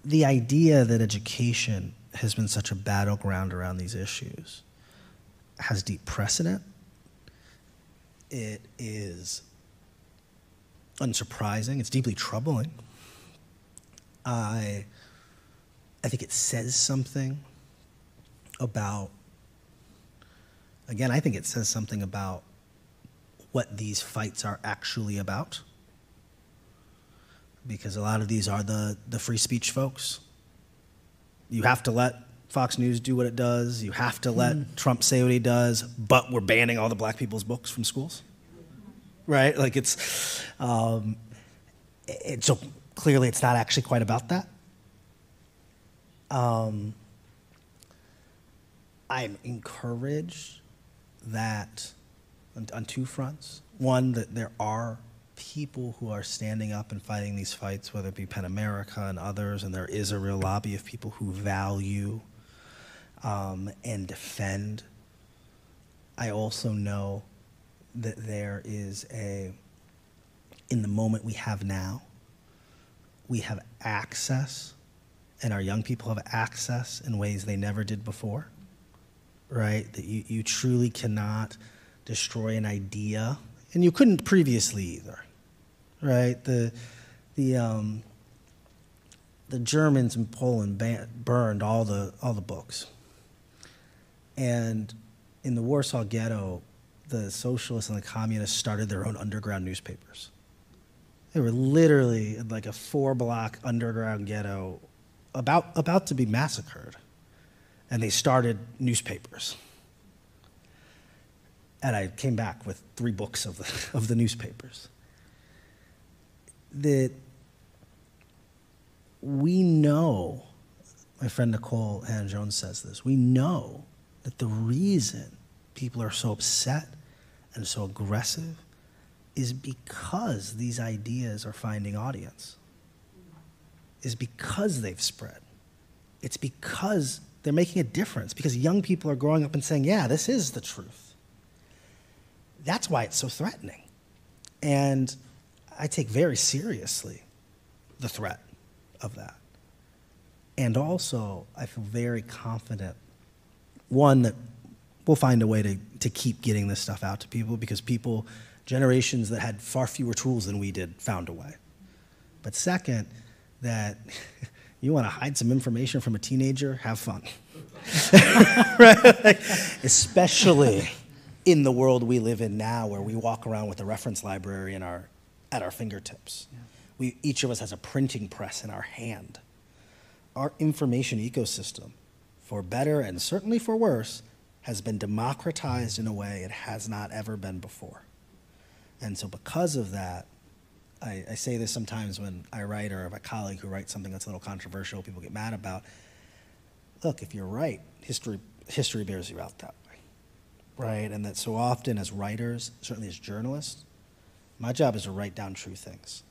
the idea that education has been such a battleground around these issues has deep precedent. It is unsurprising. It's deeply troubling. I, I think it says something about, again, I think it says something about what these fights are actually about. Because a lot of these are the, the free speech folks. You have to let Fox News do what it does. You have to let Trump say what he does, but we're banning all the black people's books from schools right? Like it's, um, it, so clearly it's not actually quite about that. Um, I'm encouraged that on, on two fronts. One, that there are people who are standing up and fighting these fights, whether it be PEN America and others, and there is a real lobby of people who value um, and defend. I also know that there is a, in the moment we have now, we have access, and our young people have access in ways they never did before, right? That you, you truly cannot destroy an idea, and you couldn't previously either, right? The, the, um, the Germans in Poland ban- burned all the, all the books. And in the Warsaw Ghetto, the socialists and the communists started their own underground newspapers. They were literally like a four block underground ghetto about, about to be massacred. And they started newspapers. And I came back with three books of the, of the newspapers. That we know, my friend Nikole Hannah Jones says this, we know that the reason people are so upset and so aggressive is because these ideas are finding audience. Is because they've spread. It's because they're making a difference, because young people are growing up and saying, yeah, this is the truth. That's why it's so threatening. And I take very seriously the threat of that. And also, I feel very confident, one, that we'll find a way to, to keep getting this stuff out to people because people, generations that had far fewer tools than we did, found a way. But second, that you want to hide some information from a teenager, have fun. right? Like, especially in the world we live in now where we walk around with a reference library in our, at our fingertips. We, each of us has a printing press in our hand. our information ecosystem, for better and certainly for worse, has been democratized in a way it has not ever been before. And so, because of that, I, I say this sometimes when I write or have a colleague who writes something that's a little controversial, people get mad about. Look, if you're right, history, history bears you out that way, right? And that so often as writers, certainly as journalists, my job is to write down true things.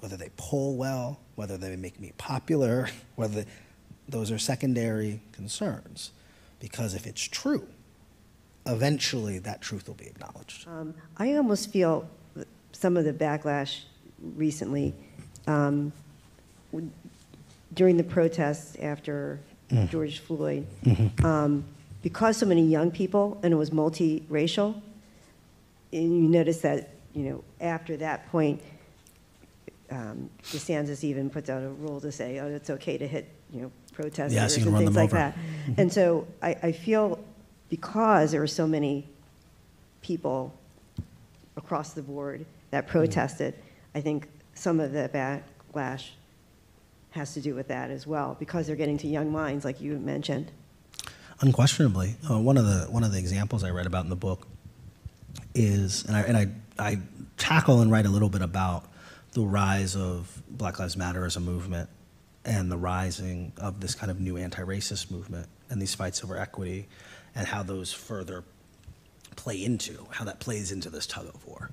Whether they poll well, whether they make me popular, whether they, those are secondary concerns. Because if it's true, eventually that truth will be acknowledged. Um, I almost feel some of the backlash recently um, w- during the protests after George Floyd, um, because so many young people and it was multiracial, and you notice that you know after that point, um, DeSantis even puts out a rule to say, oh, it's okay to hit you know protesters Yes, you can and run things them like over. that. And so I, I feel because there were so many people across the board that protested, I think some of the backlash has to do with that as well, because they're getting to young minds, like you mentioned. Unquestionably, uh, one of the one of the examples I read about in the book is, and I and I, I tackle and write a little bit about the rise of Black Lives Matter as a movement and the rising of this kind of new anti-racist movement and these fights over equity and how those further play into how that plays into this tug of war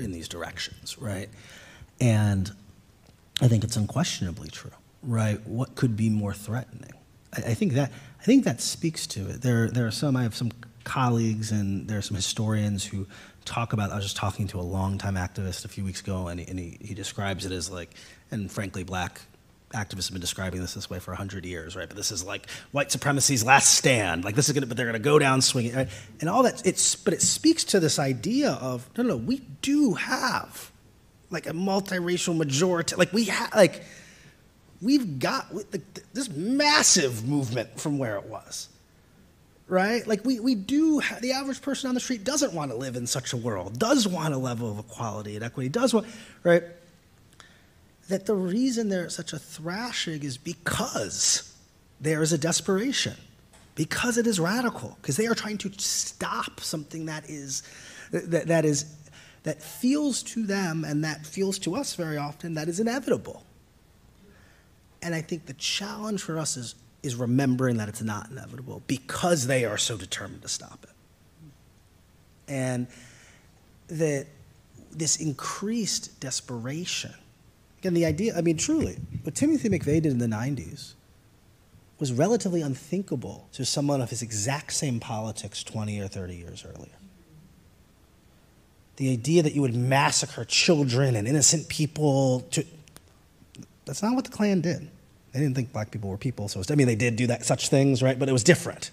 in these directions, right? And I think it's unquestionably true, right? What could be more threatening? I, I think that I think that speaks to it. There, there are some. I have some colleagues and there are some historians who talk about. I was just talking to a longtime activist a few weeks ago, and he, and he, he describes it as like, and frankly, black activists have been describing this this way for 100 years, right? But this is like white supremacy's last stand. Like this is going to, but they're going to go down swinging, right? and all that. It's, but it speaks to this idea of no, no, we do have like a multiracial majority. Like we have, like we've got this massive movement from where it was, right? Like we we do. Ha- the average person on the street doesn't want to live in such a world. Does want a level of equality and equity. Does want, right? That the reason there's such a thrashing is because there is a desperation, because it is radical, because they are trying to stop something that is that, that is that feels to them and that feels to us very often that is inevitable. And I think the challenge for us is is remembering that it's not inevitable because they are so determined to stop it. And that this increased desperation Again, the idea, I mean, truly, what Timothy McVeigh did in the 90s was relatively unthinkable to someone of his exact same politics 20 or 30 years earlier. The idea that you would massacre children and innocent people, to, that's not what the Klan did. They didn't think black people were people, so it's, I mean, they did do that, such things, right? But it was different.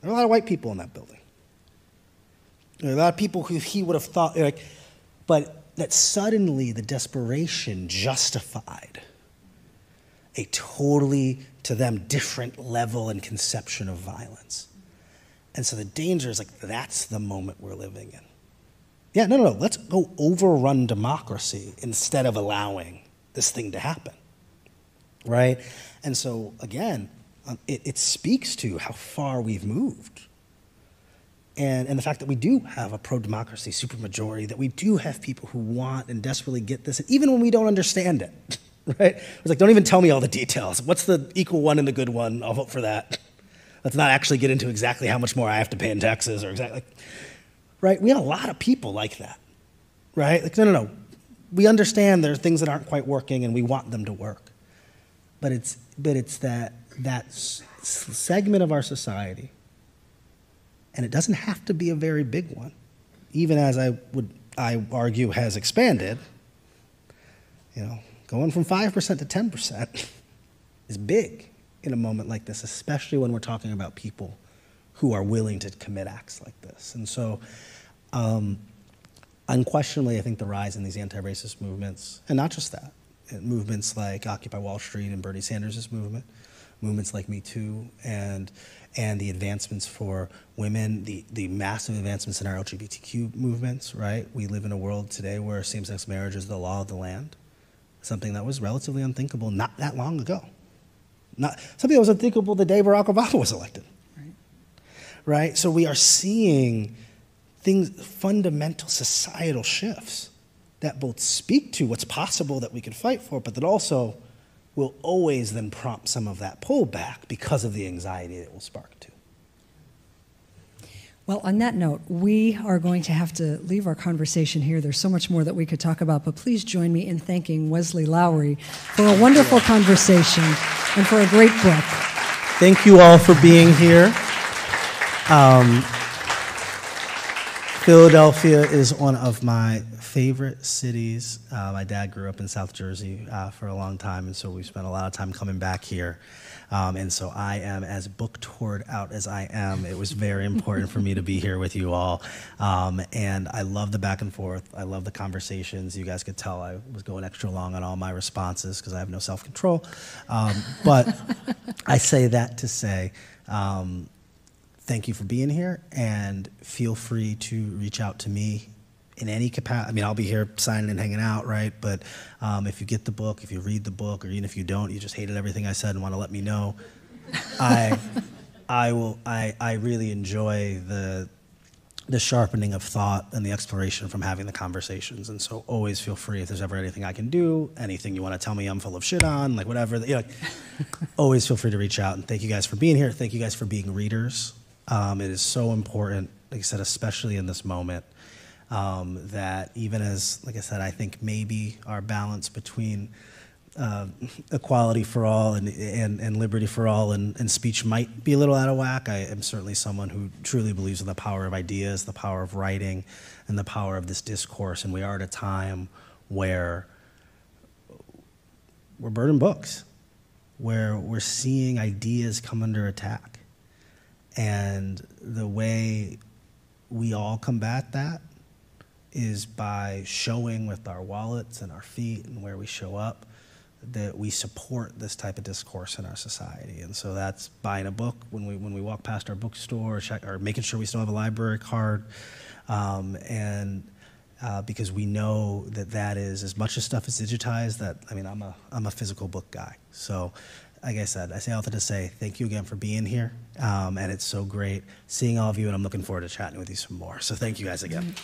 There were a lot of white people in that building. There were a lot of people who he would have thought, like, but that suddenly the desperation justified a totally, to them, different level and conception of violence. And so the danger is like, that's the moment we're living in. Yeah, no, no, no, let's go overrun democracy instead of allowing this thing to happen. Right? And so, again, um, it, it speaks to how far we've moved and, and the fact that we do have a pro democracy supermajority, that we do have people who want and desperately get this, and even when we don't understand it, right? It's like, don't even tell me all the details. What's the equal one and the good one? I'll vote for that. Let's not actually get into exactly how much more I have to pay in taxes or exactly, right? We have a lot of people like that, right? Like, no, no, no. We understand there are things that aren't quite working and we want them to work. But it's, but it's that, that segment of our society and it doesn't have to be a very big one, even as I would I argue has expanded. You know, going from five percent to ten percent is big in a moment like this, especially when we're talking about people who are willing to commit acts like this. And so, um, unquestionably, I think the rise in these anti-racist movements, and not just that, movements like Occupy Wall Street and Bernie Sanders' movement, movements like Me Too, and and the advancements for women, the, the massive advancements in our LGBTQ movements, right? We live in a world today where same sex marriage is the law of the land, something that was relatively unthinkable not that long ago, Not something that was unthinkable the day Barack Obama was elected. Right? So we are seeing things, fundamental societal shifts that both speak to what's possible that we can fight for, but that also will always then prompt some of that pullback because of the anxiety it will spark too. Well, on that note, we are going to have to leave our conversation here. There's so much more that we could talk about, but please join me in thanking Wesley Lowery for a wonderful conversation and for a great book. Thank you all for being here. Um, Philadelphia is one of my favorite cities. Uh, my dad grew up in South Jersey uh, for a long time, and so we spent a lot of time coming back here. Um, and so I am as book toured out as I am. It was very important for me to be here with you all. Um, and I love the back and forth. I love the conversations. You guys could tell I was going extra long on all my responses because I have no self control. Um, but I say that to say, um, thank you for being here and feel free to reach out to me in any capacity. I mean, I'll be here signing and hanging out, right? But um, if you get the book, if you read the book, or even if you don't, you just hated everything I said and want to let me know, I, I will. I, I really enjoy the the sharpening of thought and the exploration from having the conversations. And so always feel free if there's ever anything I can do, anything you want to tell me I'm full of shit on, like whatever. You know, always feel free to reach out. And thank you guys for being here. Thank you guys for being readers. Um, it is so important, like I said, especially in this moment, um, that even as, like I said, I think maybe our balance between uh, equality for all and, and, and liberty for all and, and speech might be a little out of whack. I am certainly someone who truly believes in the power of ideas, the power of writing, and the power of this discourse. And we are at a time where we're burning books, where we're seeing ideas come under attack. And the way we all combat that is by showing with our wallets and our feet and where we show up that we support this type of discourse in our society. And so that's buying a book when we when we walk past our bookstore, or, or making sure we still have a library card, um, and uh, because we know that that is as much as stuff is digitized. That I mean, I'm a I'm a physical book guy. So, like I said, I say all that to say thank you again for being here, um, and it's so great seeing all of you, and I'm looking forward to chatting with you some more. So thank you guys again.